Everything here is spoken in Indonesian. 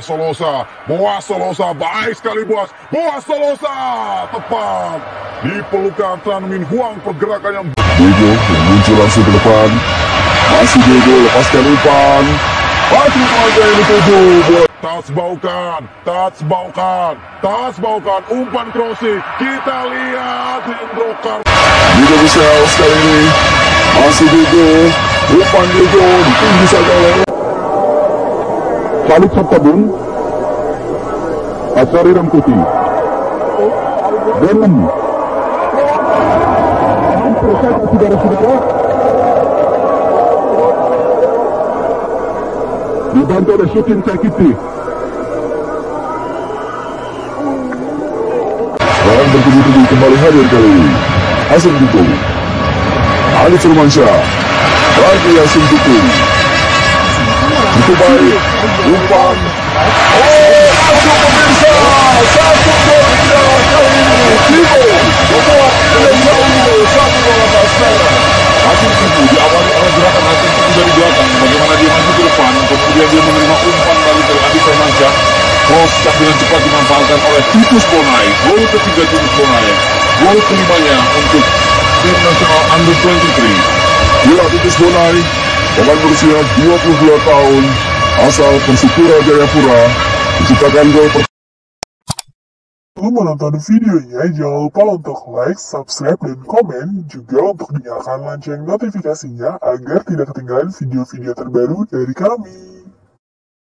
Boas Solosa. Boas Solosa, baik sekali Boas. Boas Solosa, tepat. Di pelukan Min Huang pergerakan yang Diego muncul langsung ke depan. Masih Diego lepaskan umpan. Patrick Maja yang dituju buat tas baukan, tas baukan, tas baukan, umpan crossing. Kita lihat Hendro Kar. Diego Michel sekali ini. Masih Diego. Umpan Diego ditinggi saja oleh Khalid Sabtabun. Asari Ramkuti. Dan saudara-saudara dibantu oleh Syutin Sakiti sekarang bertubi-tubi kembali hadir kali ini Hasan Duku Ali Firmansyah lagi Hasan Duku itu baik umpan oh masuk pemirsa satu gol indah kali ini Timo membuat unggul satu gol atas merah Hakim Tipu diawali oleh gerakan Hakim Tipu dari belakang bagaimana dia maju ke depan kemudian dia menerima umpan dari Adi Firmansyah cross yang dengan cepat dimanfaatkan oleh Titus Bonai gol ketiga Titus Bonai gol kelimanya untuk tim nasional under 23 Gila Titus Bonai pemain berusia 22 tahun asal Persipura Jayapura menciptakan gol per Sebelum menonton videonya, jangan lupa untuk like, subscribe, dan komen, juga untuk nyalakan lonceng notifikasinya agar tidak ketinggalan video-video terbaru dari kami.